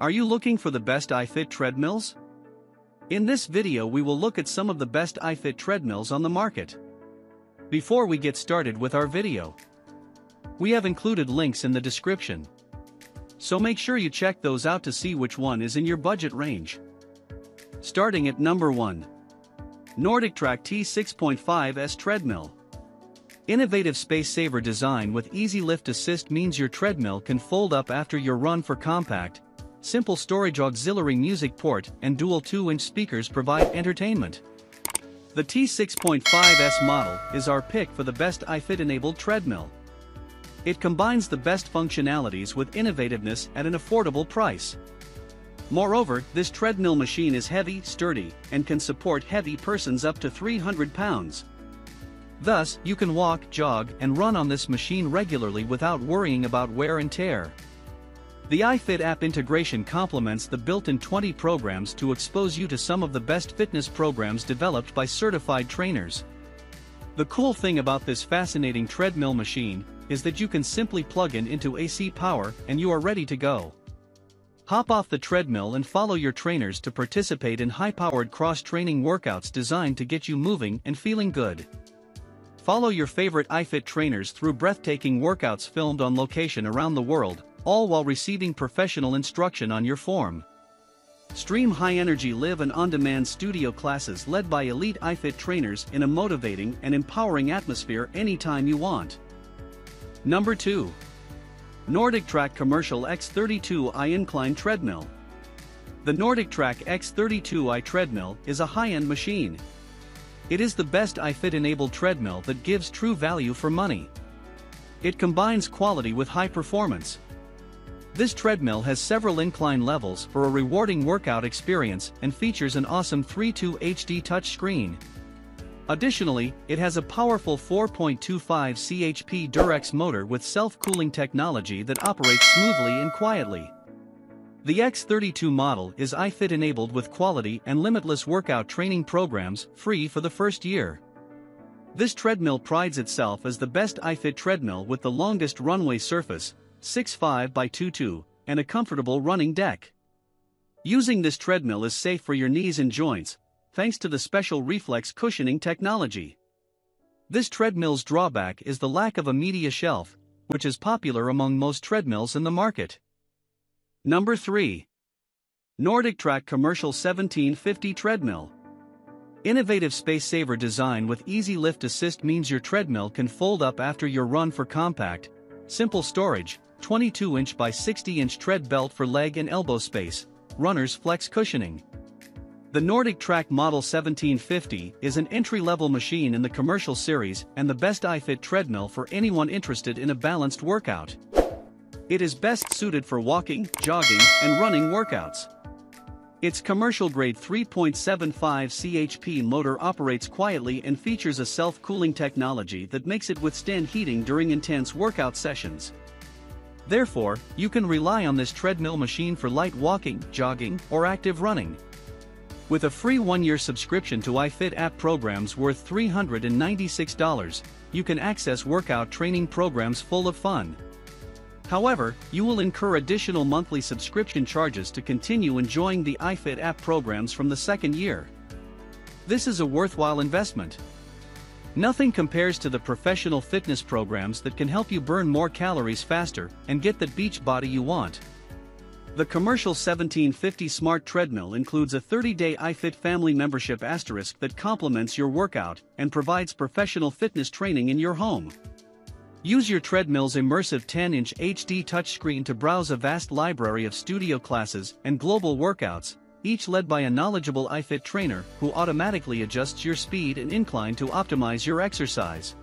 Are you looking for the best iFit treadmills? In this video we will look at some of the best iFit treadmills on the market. Before we get started with our video, we have included links in the description. So make sure you check those out to see which one is in your budget range. Starting at number 1. NordicTrack T6.5S Treadmill. Innovative space-saver design with easy lift assist means your treadmill can fold up after your run for compact, simple storage auxiliary music port and dual 2-inch speakers provide entertainment. The T6.5S model is our pick for the best iFit-enabled treadmill. It combines the best functionalities with innovativeness at an affordable price. Moreover, this treadmill machine is heavy, sturdy, and can support heavy persons up to 300 pounds. Thus, you can walk, jog, and run on this machine regularly without worrying about wear and tear. The iFit app integration complements the built-in 20 programs to expose you to some of the best fitness programs developed by certified trainers. The cool thing about this fascinating treadmill machine is that you can simply plug in into AC power and you are ready to go. Hop off the treadmill and follow your trainers to participate in high-powered cross-training workouts designed to get you moving and feeling good. Follow your favorite iFit trainers through breathtaking workouts filmed on location around the world, all while receiving professional instruction on your form. Stream high-energy live and on-demand studio classes led by elite iFit trainers in a motivating and empowering atmosphere anytime you want. Number 2. NordicTrack Commercial X32i Incline Treadmill. The NordicTrack X32i treadmill is a high-end machine. It is the best iFit-enabled treadmill that gives true value for money. It combines quality with high performance, this treadmill has several incline levels for a rewarding workout experience and features an awesome 3.2 HD touchscreen. Additionally, it has a powerful 4.25 CHP DurX motor with self-cooling technology that operates smoothly and quietly. The X32 model is iFit enabled with quality and limitless workout training programs free for the first year. This treadmill prides itself as the best iFit treadmill with the longest runway surface, 6'5 by 2'2, and a comfortable running deck. Using this treadmill is safe for your knees and joints, thanks to the special reflex cushioning technology. This treadmill's drawback is the lack of a media shelf, which is popular among most treadmills in the market. Number 3. NordicTrack Commercial 1750 Treadmill. Innovative space-saver design with easy lift assist means your treadmill can fold up after your run for compact, simple storage, 22-inch by 60-inch tread belt for leg and elbow space, runner's flex cushioning. The NordicTrack Model 1750 is an entry-level machine in the commercial series and the best iFit treadmill for anyone interested in a balanced workout. It is best suited for walking, jogging, and running workouts. Its commercial-grade 3.75 CHP motor operates quietly and features a self-cooling technology that makes it withstand heating during intense workout sessions. Therefore, you can rely on this treadmill machine for light walking, jogging, or active running. With a free one-year subscription to iFit app programs worth $396, you can access workout training programs full of fun. However, you will incur additional monthly subscription charges to continue enjoying the iFit app programs from the second year. This is a worthwhile investment. Nothing compares to the professional fitness programs that can help you burn more calories faster and get that beach body you want. The commercial 1750 Smart Treadmill includes a 30-day iFit family membership asterisk that complements your workout and provides professional fitness training in your home. Use your treadmill's immersive 10-inch HD touchscreen to browse a vast library of studio classes and global workouts, each led by a knowledgeable iFit trainer who automatically adjusts your speed and incline to optimize your exercise.